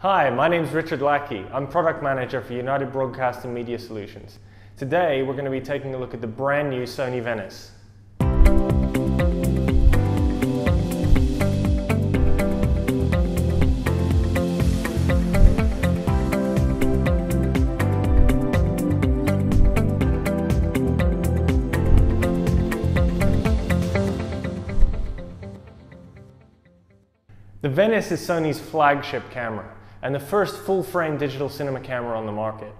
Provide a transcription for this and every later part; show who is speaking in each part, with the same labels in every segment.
Speaker 1: Hi, my name is Richard Lackey. I'm Product Manager for United Broadcast and Media Solutions. Today we're going to be taking a look at the brand new Sony Venice. The Venice is Sony's flagship camera and the first full-frame digital cinema camera on the market.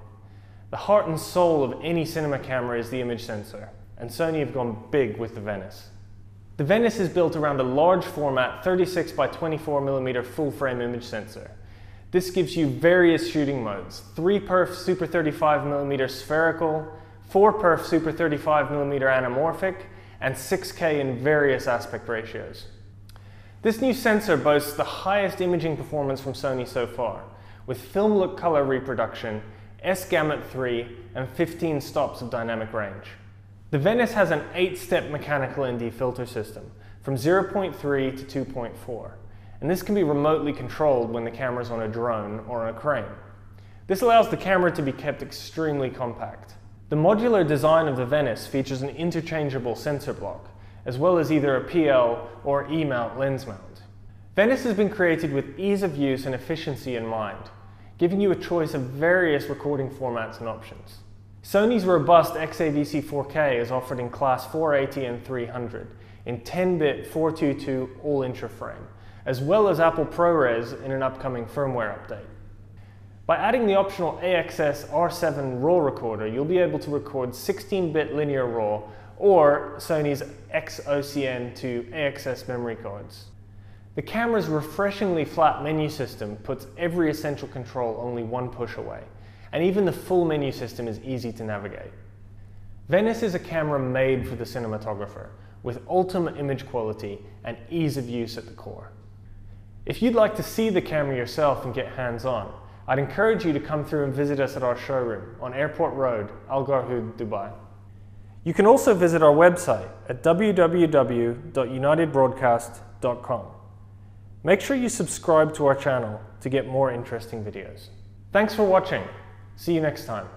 Speaker 1: The heart and soul of any cinema camera is the image sensor, and Sony have gone big with the Venice. The Venice is built around a large format 36 by 24 millimeter full-frame image sensor. This gives you various shooting modes, 3 perf super 35 millimeter spherical, 4 perf super 35 millimeter anamorphic, and 6K in various aspect ratios. This new sensor boasts the highest imaging performance from Sony so far, with film look color reproduction, S-Gamut 3, and 15 stops of dynamic range. The Venice has an 8-step mechanical ND filter system, from 0.3 to 2.4, and this can be remotely controlled when the camera is on a drone or on a crane. This allows the camera to be kept extremely compact. The modular design of the Venice features an interchangeable sensor block, as well as either a PL or E-mount lens mount. Venice has been created with ease of use and efficiency in mind, giving you a choice of various recording formats and options. Sony's robust XAVC 4K is offered in class 480 and 300 in 10-bit 422 all-intra frame, as well as Apple ProRes in an upcoming firmware update. By adding the optional AXS R7 RAW recorder, you'll be able to record 16-bit linear RAW or Sony's XOCN to AXS memory cards. The camera's refreshingly flat menu system puts every essential control only one push away, and even the full menu system is easy to navigate. Venice is a camera made for the cinematographer, with ultimate image quality and ease of use at the core. If you'd like to see the camera yourself and get hands-on, I'd encourage you to come through and visit us at our showroom on Airport Road, Al Garhoud, Dubai. You can also visit our website at www.unitedbroadcast.com. Make sure you subscribe to our channel to get more interesting videos. Thanks for watching. See you next time.